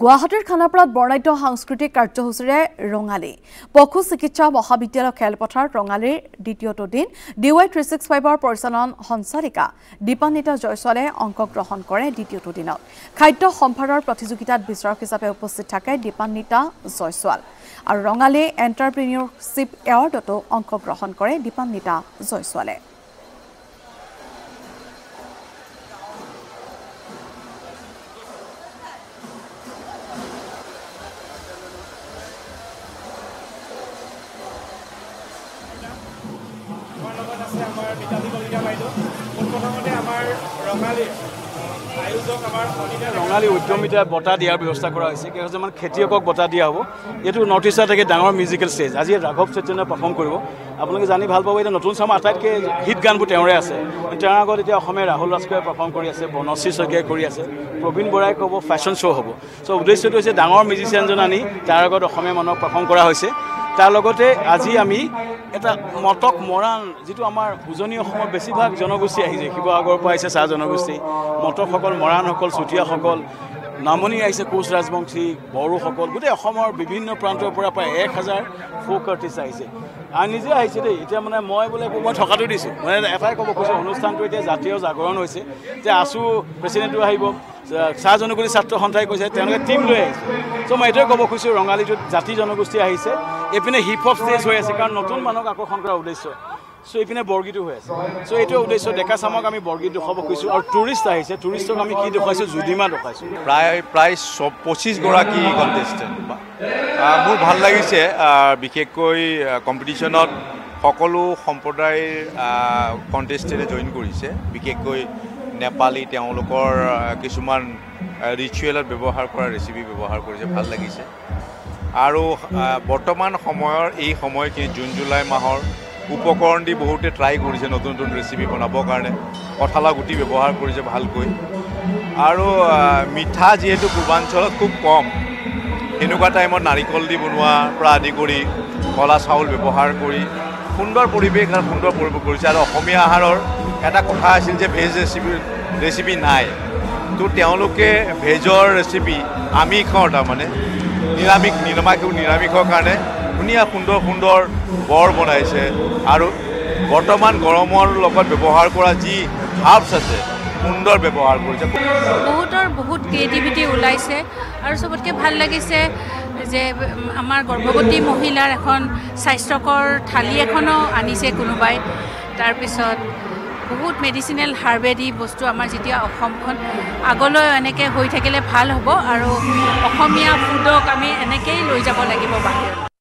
গুৱাহাটীৰ খানাপাৰাত বৰ্ণাঢ্য সাংস্কৃতিক কাৰ্যসূচীৰে ৰঙালী। পশু চিকিৎসা মহাবিদ্যালয় খেলপথাৰত ৰঙালীৰ দ্বিতীয়টো দিন। ডি ৱাই থ্ৰী ছিক্স ফাইভৰ পৰিচালন সঞ্চালিকা দীপান্বিতা জয়ছোৱালে অংশগ্ৰহণ কৰে দ্বিতীয়টো দিনত। খাদ্য সম্ভাৰৰ প্ৰতিযোগিতাত বিচাৰক হিচাপে উপস্থিত থাকে দীপান্বিতা জয়ছোৱাল। আৰু ৰঙালী এণ্টাৰপ্ৰিনিয়ৰশ্বিপ এৱাৰ্ডতো অংশগ্ৰহণ কৰে দীপান্বিতা জয়ছোৱালে। মিতালী কলিতা বাইদেউ আমাৰ ৰঙালী আয়োজক ৰঙালী বঁটা দিয়াৰ ব্যৱস্থা কৰা হৈছে। কেইজনমান খেতিয়কক বঁটা দিয়া হ'ব। এইটো নৰ্থ ইষ্টৰ থাকে ডাঙৰ মিউজিকেল ষ্টেজ আজি ৰাঘৱ চৈতন্যই পাৰফৰ্ম কৰিব। আপোনালোকে জানি ভাল পাব এতিয়া নতুন চামৰ আটাইতকৈ হিট গানবোৰ তেওঁৰে আছে। তেওঁৰ আগত এতিয়া অসমীয়া ৰাহুল ৰাজখোৱাই পাৰফৰ্ম কৰি আছে বনশ্ৰী শইকীয়াই কৰি আছে। প্ৰবীণ বৰাই ক'ব ফেশ্বন শ্ব' হ'ব। চ' উদ্দেশ্যটো হৈছে ডাঙৰ মিউজিচিয়ানজন আনি তাৰ আগত অসমীয়া মানুহক পাৰফৰ্ম কৰা হৈছে। তাৰ লগতে আজি আমি এটা মটক মৰাণ যিটো আমাৰ উজনি অসমৰ বেছিভাগ জনগোষ্ঠী আহিছে। শিৱসাগৰৰ পৰা আহিছে চাহ জনগোষ্ঠী। মটকসকল মৰাণসকল চুতীয়াসকল নামনি আহিছে কোচ ৰাজবংশী বড়োসকল। গোটেই অসমৰ বিভিন্ন প্ৰান্তৰ পৰা প্ৰায় এক হাজাৰ ফ'ক আৰ্টিষ্ট আহিছে। আৰু নিজে আহিছে দেই। এতিয়া মানে মই বোলে মই থকাটো দিছোঁ। মানে এটাই ক'ব খোজোঁ অনুষ্ঠানটো এতিয়া জাতীয় জাগৰণ হৈছে। যে আছু প্ৰেচিডেণ্টো আহিব। চাহ জনগোষ্ঠী ছাত্ৰ সন্থাই কৈছে তেওঁলোকে টীম লৈ আহিছে। চ' মই এইটোৱে ক'ব খুজিছোঁ ৰঙালীটোত জাতি জনগোষ্ঠী আহিছে। এইপিনে হিপ হপ ষ্টেজ হৈ আছে কাৰণ নতুন মানুহক আকৰ্ষণ কৰাৰ উদ্দেশ্য। চ' এইপিনে বৰগীতো হৈ আছে। চ' এইটোৱে উদ্দেশ্য ডেকা চামক আমি বৰগীত দেখুৱাব খুজিছোঁ আৰু টুৰিষ্ট আহিছে। টুৰিষ্টক আমি কি দেখুৱাইছোঁ? জুদিমা দেখুৱাইছোঁ। প্ৰায় প্ৰায় চ পঁচিছগৰাকী কণ্টেষ্টেণ্ট মোৰ ভাল লাগিছে বিশেষকৈ কম্পিটিশ্যনত সকলো সম্প্ৰদায়ৰ কণ্টেষ্টেণ্টে জইন কৰিছে। বিশেষকৈ নেপালী তেওঁলোকৰ কিছুমান ৰিচুৱেলত ব্যৱহাৰ কৰা ৰেচিপি ব্যৱহাৰ কৰিছে ভাল লাগিছে। আৰু বৰ্তমান সময়ৰ এই সময়খিনি জুন জুলাই মাহৰ উপকৰণ দি বহুতে ট্ৰাই কৰিছে নতুন নতুন ৰেচিপি বনাবৰ কাৰণে। কঁঠালৰ গুটি ব্যৱহাৰ কৰিছে ভালকৈ। আৰু মিঠা যিহেতু পূৰ্বাঞ্চলত খুব কম সেনেকুৱা টাইমত নাৰিকল দি বনোৱাৰ পৰা আদি কৰি কলা চাউল ব্যৱহাৰ কৰি সুন্দৰ পৰিৱেশ আৰু সুন্দৰ পৰিৱেশ কৰিছে আৰু অসমীয়া আহাৰৰ এটা কথা আছিল যে ভেজ ৰেচিপি ৰেচিপি নাই। তো তেওঁলোকে ভেজৰ ৰেচিপি আমি খাওঁ তাৰমানে। নিৰামিষ নিৰামিষ নিৰামিষৰ কাৰণে ধুনীয়া সুন্দৰ সুন্দৰ বৰ বনাইছে আৰু বৰ্তমান গৰমৰ লগত ব্যৱহাৰ কৰা যি হাৰ্বছ আছে সুন্দৰ ব্যৱহাৰ কৰিছে। বহুত ক্ৰিয়েটিভিটি ওলাইছে আৰু চবতকৈ ভাল লাগিছে যে আমাৰ গৰ্ভৱতী মহিলাৰ এখন স্বাস্থ্যকৰ থালি এখনো আনিছে কোনোবাই। তাৰপিছত বহুত মেডিচিনেল হাৰ্বেদি বস্তু আমাৰ যেতিয়া অসমখন আগলৈ এনেকৈ হৈ থাকিলে ভাল হ'ব আৰু অসমীয়া ফুডক আমি এনেকৈয়ে লৈ যাব লাগিব বাহিৰত।